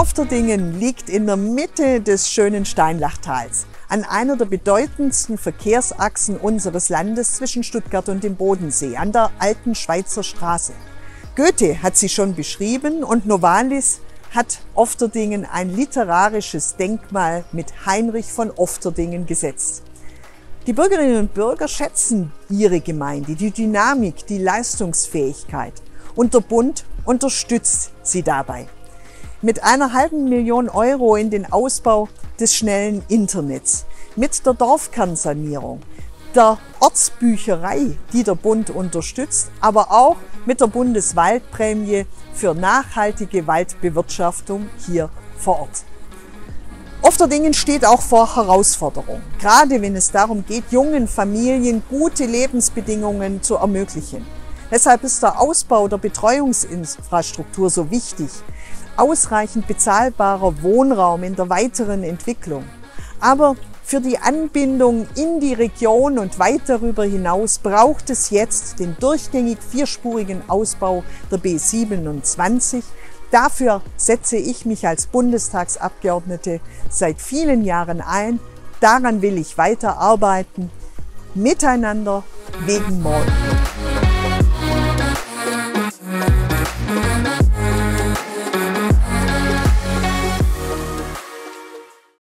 Ofterdingen liegt in der Mitte des schönen Steinlachtals, an einer der bedeutendsten Verkehrsachsen unseres Landes zwischen Stuttgart und dem Bodensee, an der alten Schweizer Straße. Goethe hat sie schon beschrieben und Novalis hat Ofterdingen ein literarisches Denkmal mit Heinrich von Ofterdingen gesetzt. Die Bürgerinnen und Bürger schätzen ihre Gemeinde, die Dynamik, die Leistungsfähigkeit und der Bund unterstützt sie dabei. Mit einer halben Million Euro in den Ausbau des schnellen Internets, mit der Dorfkernsanierung, der Ortsbücherei, die der Bund unterstützt, aber auch mit der Bundeswaldprämie für nachhaltige Waldbewirtschaftung hier vor Ort. Ofterdingen steht auch vor Herausforderungen, gerade wenn es darum geht, jungen Familien gute Lebensbedingungen zu ermöglichen. Deshalb ist der Ausbau der Betreuungsinfrastruktur so wichtig, ausreichend bezahlbarer Wohnraum in der weiteren Entwicklung. Aber für die Anbindung in die Region und weit darüber hinaus braucht es jetzt den durchgängig vierspurigen Ausbau der B27. Dafür setze ich mich als Bundestagsabgeordnete seit vielen Jahren ein. Daran will ich weiterarbeiten. Miteinander wegen morgen.